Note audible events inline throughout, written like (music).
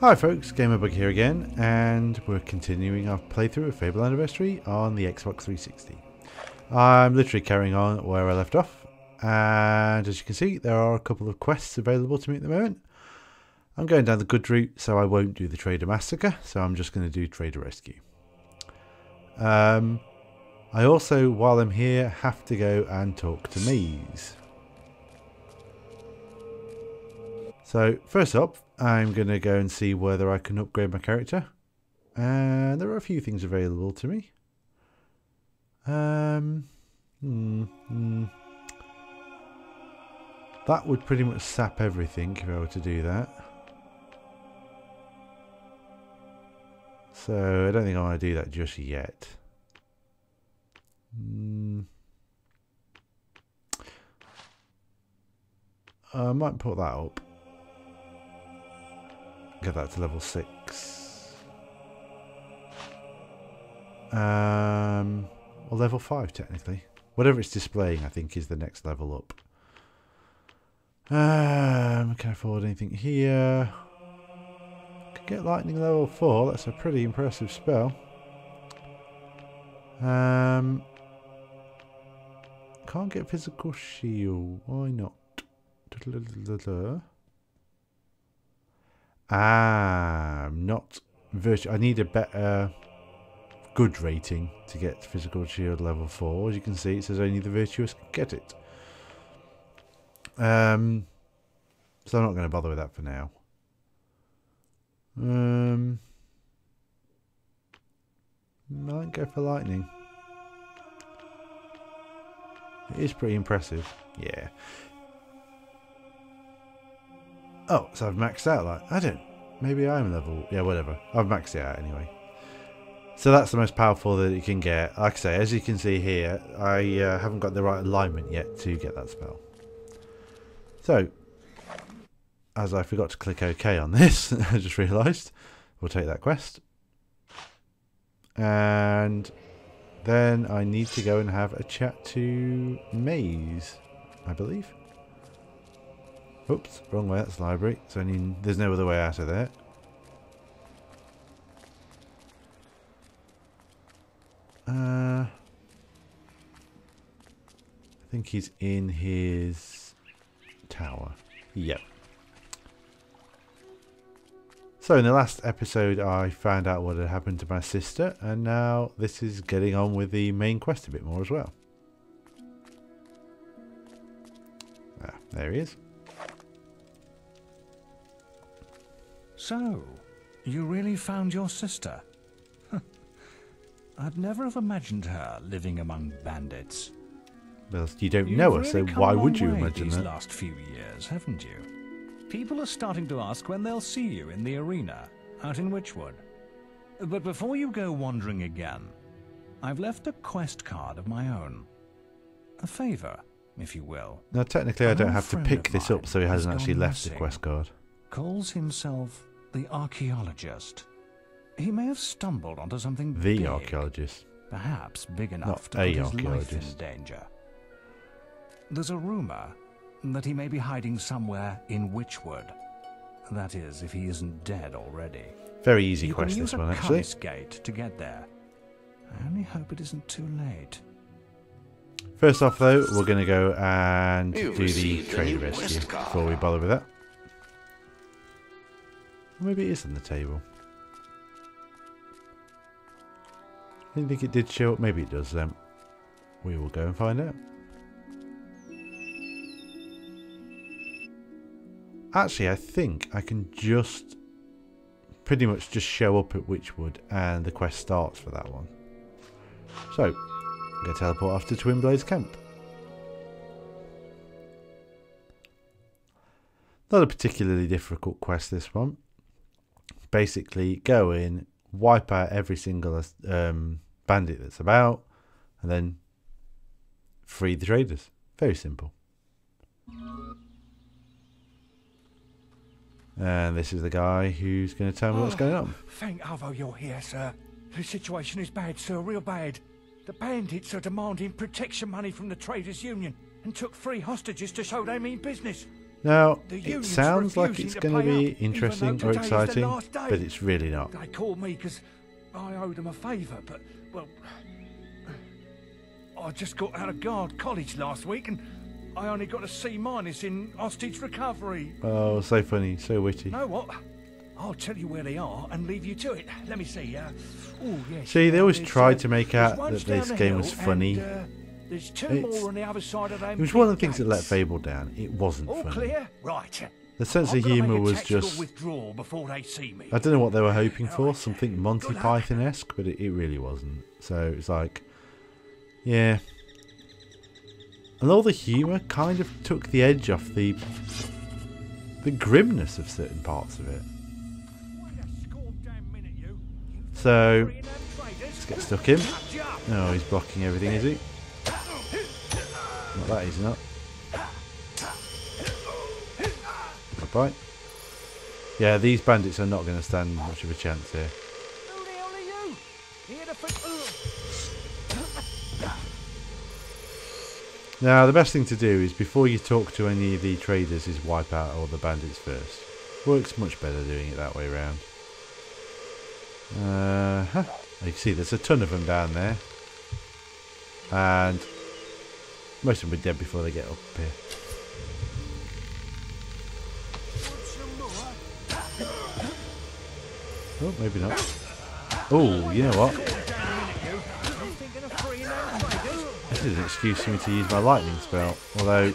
Hi folks, Gamerbug here again, and we're continuing our playthrough of Fable Anniversary on the Xbox 360. I'm literally carrying on where I left off, and as you can see, there are a couple of quests available to me at the moment. I'm going down the good route, so I won't do the Trader Massacre, so I'm just going to do Trader Rescue. Um, I also, while I'm here, have to go and talk to Maze. So, first up, I'm going to go and see whether I can upgrade my character. And there are a few things available to me. Um, hmm, hmm. That would pretty much sap everything if I were to do that. So I don't think I want to do that just yet. Mm. I might put that up. Get that to level 6. Um, or level 5 technically. Whatever it's displaying I think is the next level up. Um, can I afford anything here? Could get lightning level 4, that's a pretty impressive spell. Um, can't get physical shield, why not? Ah, not virtual. I need a better good rating to get physical shield level 4. As you can see, it says only the virtuous can get it. Um, so I'm not going to bother with that for now. Um, might go for lightning. It is pretty impressive. Yeah. Oh, so I've maxed out. Like I don't. Maybe I'm level. Yeah, whatever. I've maxed it out anyway. So that's the most powerful that you can get. Like I say, as you can see here, I uh, haven't got the right alignment yet to get that spell. So, as I forgot to click OK on this, (laughs) I just realised, we'll take that quest. And then I need to go and have a chat to Maze, I believe. Oops, wrong way, that's the library. So I need, there's no other way out of there. Uh, I think he's in his tower. Yep. So in the last episode I found out what had happened to my sister and now this is getting on with the main quest a bit more as well. Ah, there he is. So, you really found your sister? (laughs) I'd never have imagined her living among bandits. Well, you don't You've know her, really so why would you imagine these that? last few years, haven't you? People are starting to ask when they'll see you in the arena, out in Witchwood. But before you go wandering again, I've left a quest card of my own. A favour, if you will. Now, technically, I don't have to pick this up, so he has hasn't actually left the quest card. Calls himself the archaeologist. He may have stumbled onto something The big, archaeologist. perhaps big enough Not to a put his life in archaeologist. danger. There's a rumor that he may be hiding somewhere in Witchwood. That is, if he isn't dead already. Very easy you quest, can use this a one, actually. Cullis Gate to get there. I only hope it isn't too late. First off, though, we're going to go and You've do the received trade rescue before we bother with that. Maybe it is on the table. I didn't think it did show up. Maybe it does then. We will go and find out. Actually, I think I can just pretty much just show up at Witchwood and the quest starts for that one. So, I'm going to teleport off to Twin Blades Camp. Not a particularly difficult quest, this one. Basically, go in, wipe out every single um, bandit that's about, and then free the traders. Very simple. And this is the guy who's going to tell me what's going on. Thank Avo you're here, sir. The situation is bad, sir, real bad. The bandits are demanding protection money from the Traders Union and took three hostages to show they mean business. Now, it sounds like it's going to be up, interesting or today is the exciting, but it's really not. They called me because I owed them a favour, but, well, (sighs) I just got out of guard college last week and I only got a C minus in hostage recovery. Oh, so funny, so witty. You know what? I'll tell you where they are and leave you to it. Let me see. Uh, oh, yes. See, they uh, always tried uh, to make out that this game was funny. And, uh, there's two It's- more on the other side of them. It was one of the things that let. Fable down. It wasn't All funny. clear? Right. The sense I'm of humour was just. withdrawal before they see me. I don't know what they were hoping for, Alright. something Monty. Python esque, but it, it really wasn't. So it's like, yeah. And all the humour kind of took the edge off the the grimness of certain parts of it. Wait a Skorm damn minute, you. You So three and them traitors. let's get stuck in. Oh, he's blocking everything, is he? That is not that easy, not. Bye. Yeah, these bandits are not going to stand much of a chance here. Who the hell are you? Here to fit. Now, the best thing to do is before you talk to any of the traders is wipe out all the bandits first. Works much better doing it that way around. Uh huh. You can see there's a ton of them down there. And most of them are dead before they get up here. Oh, maybe not. Oh, you know what? This is an excuse for me to use my lightning spell. Although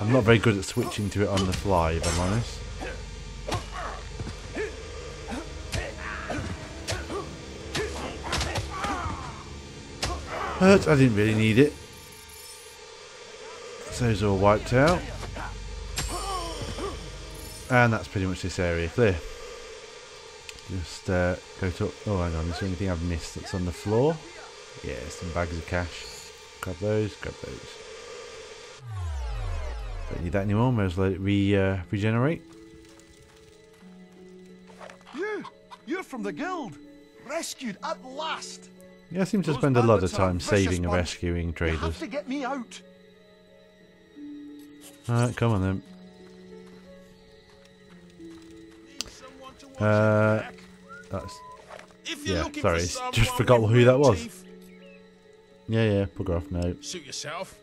I'm not very good at switching to it on the fly, if I'm honest. But I didn't really need it. So it's all wiped out. And that's pretty much this area clear. Just uh, go to. Oh, hang on. Is there anything I've missed that's on the floor? Yeah, some bags of cash. Grab those. Grab those. Don't need that anymore. May as well let it re uh, regenerate. You! You're from the guild! Rescued at last! Yeah, I seem to spend a lot of time saving and rescuing You traders. have to get me out! Alright, come on then. Need someone to watch Uh. That's If you're yeah, sorry, just forgot who that was. yeah, yeah. Bugger off now. Suit yourself.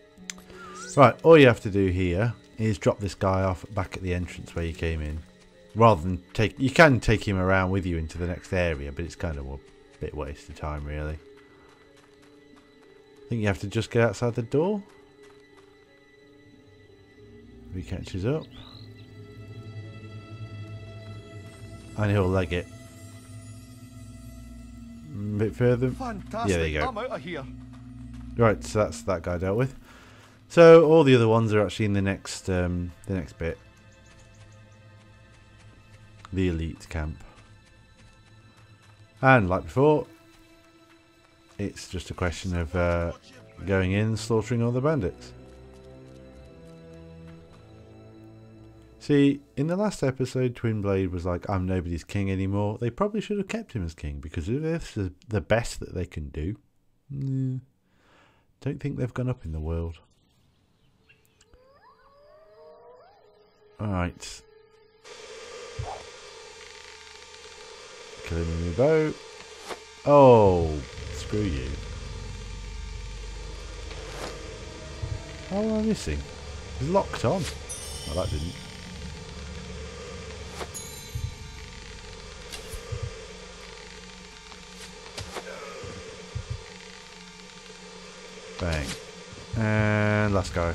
Right, all you have to do here is drop this guy off back at the entrance where you came in. Rather than take, you can take him around with you into the next area, but it's kind of a bit waste of time, really. Think you have to just get outside the door. He catches up. And he'll leg it. A bit further. Fantastic. Yeah, there you go. I'm out of here. Right, so that's that guy dealt with. So all the other ones are actually in the next um, the next bit. The elite camp. And like before, it's just a question of uh, going in and slaughtering all the bandits. See, in the last episode, Twinblade was like, I'm nobody's king anymore. They probably should have kept him as king because if this is the best that they can do, mm, don't think they've gone up in the world. Alright. Kill him with my. Oh, screw you. How am I missing? It's locked on. Oh, that didn't. Bang. And last go.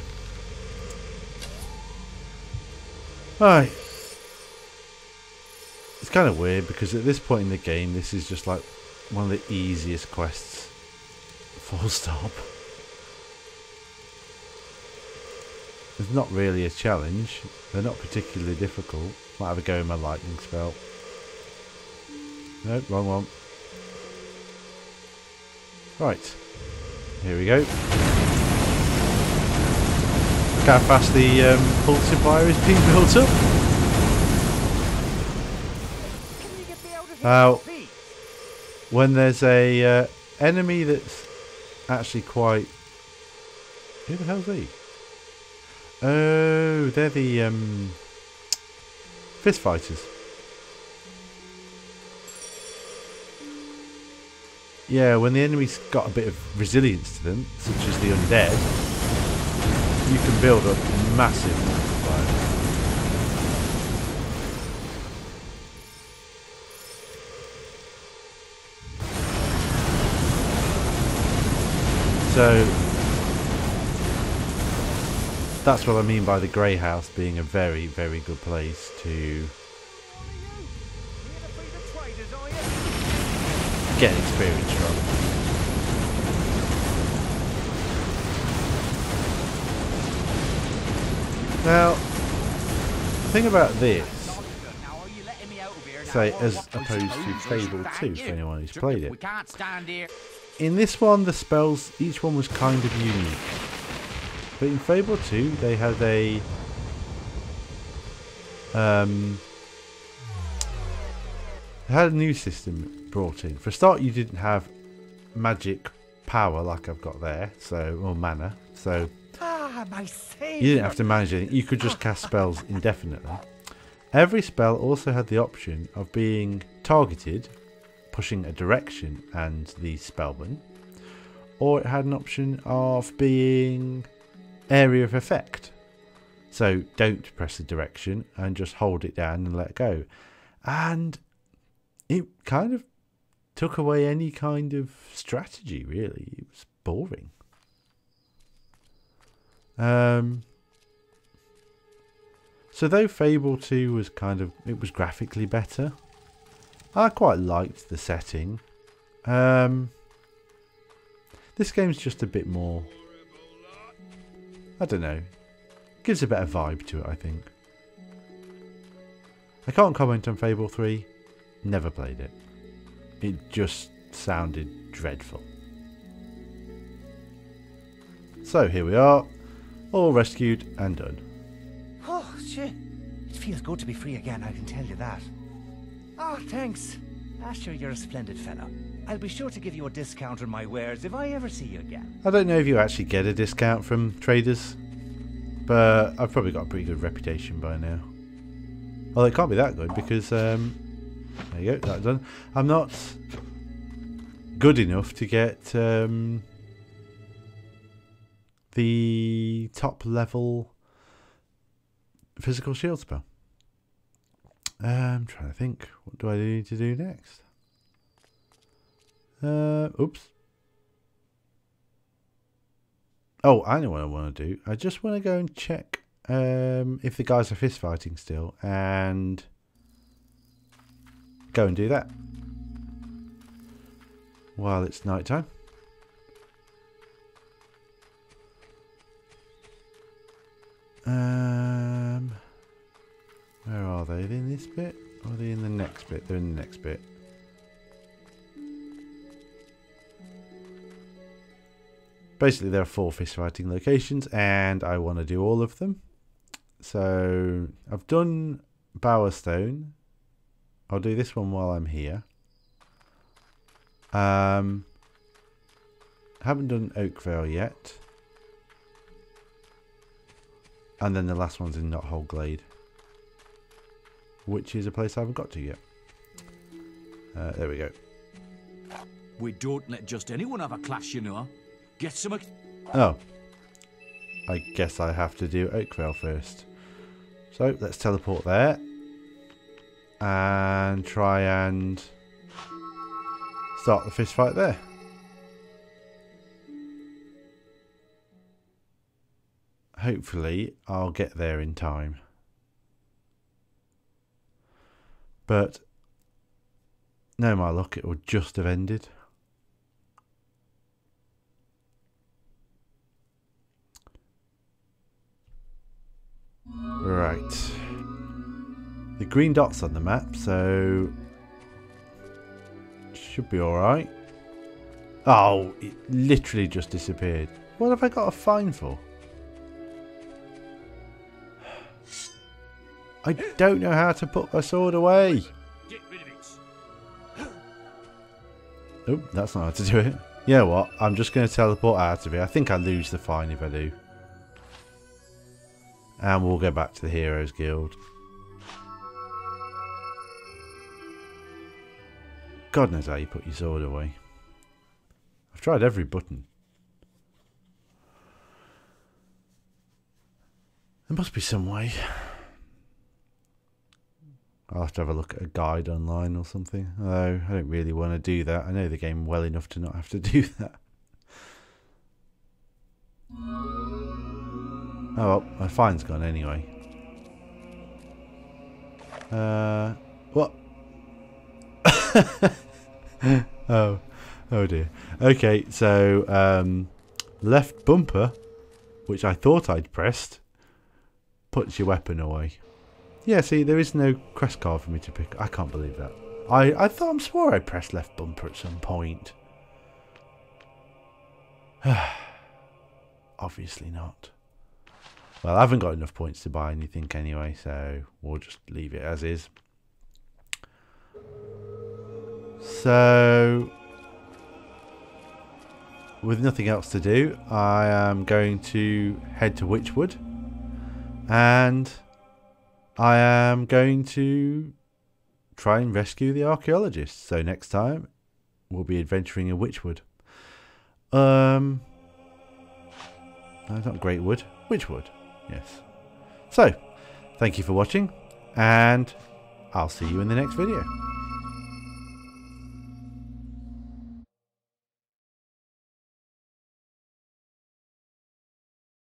Right. It's kind of weird because at this point in the game, this is just like one of the easiest quests. Full stop. It's not really a challenge. They're not particularly difficult. Might have a go in my lightning spell. Nope, wrong one. Right. Here we go. Look how fast the um, empire is being built up. Can you get me out of here? Ow. please? When there's a uh, enemy that's actually quite... Who the hell's he? Oh, they're the um, fist fighters. Yeah, when the enemy's got a bit of resilience to them, such as the undead, you can build up massive So that's what I mean by the Grey House being a very, very good place to get experience from. Now, the thing about this, say, as opposed to Fable 2, for anyone who's played it, We can't stand here. in this one, the spells, each one was kind of unique. But in Fable 2, they had a. Um, they had a new system brought in. For a start, you didn't have magic power like I've got there, so or mana. So Ah, my savior. you didn't have to manage anything. You could just cast spells (laughs) indefinitely. Every spell also had the option of being targeted, pushing a direction and the spellman, or it had an option of being area of effect. So don't press the direction and just hold it down and let go. And it kind of took away any kind of strategy, really. It was boring. Um, so though Fable 2 was kind of it was graphically better, I quite liked the setting. Um, this game's just a bit more I don't know. Gives a better vibe to it, I think. I can't comment on Fable 3. Never played it. It just sounded dreadful. So here we are, all rescued and done. Oh, shit. It feels good to be free again, I can tell you that. Oh, thanks. Asher, you're a splendid fellow. I'll be sure to give you a discount on my wares if I ever see you again. I don't know if you actually get a discount from traders, but I've probably got a pretty good reputation by now. Well, it can't be that good because um, there you go, that's done. I'm not good enough to get um, the top level physical shield spell. I'm trying to think. What do I need to do next? Uh, oops. Oh, I know what I want to do. I just want to go and check um, if the guys are fist fighting still and go and do that while it's night time. Um, where are they? Are they in this bit? Or are they in the next bit? They're in the next bit. Basically, there are four fist fighting locations, and I want to do all of them. So I've done Bowerstone. I'll do this one while I'm here. Um, haven't done Oakvale yet. And then the last one's in Knothole Glade, which is a place I haven't got to yet. Uh, there we go. We don't let just anyone have a clash, you know. Get some. Oh. I guess I have to do Oakvale first. So let's teleport there. And try and start the fist fight there. Hopefully I'll get there in time. But no my luck, it will just have ended. Right. The green dot's on the map, so should be alright. Oh, it literally just disappeared. What have I got a fine for? I don't know how to put my sword away. Get rid of it. Oh, that's not how to do it. You know what? I'm just going to teleport out of here. I think I lose the fine if I do. And we'll go back to the Heroes Guild. God knows how you put your sword away. I've tried every button. There must be some way. I'll have to have a look at a guide online or something. Although I don't really want to do that. I know the game well enough to not have to (laughs) do that. Oh well, my fine's gone anyway. Uh, what? (laughs) oh, oh dear. Okay, so um, left bumper, which I thought I'd pressed, puts your weapon away. Yeah, see, there is no quest card for me to pick. I can't believe that. I, I thought I'm swore I pressed left bumper at some point. (sighs) Obviously not. Well, I haven't got enough points to buy anything anyway, so we'll just leave it as is. So, with nothing else to do, I am going to head to Witchwood and I am going to try and rescue the archaeologists. So next time we'll be adventuring in Witchwood. Um, no, not Greatwood, Witchwood. Yes. So, thank you for watching, and I'll see you in the next video.